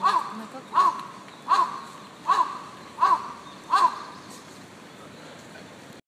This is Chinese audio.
啊啊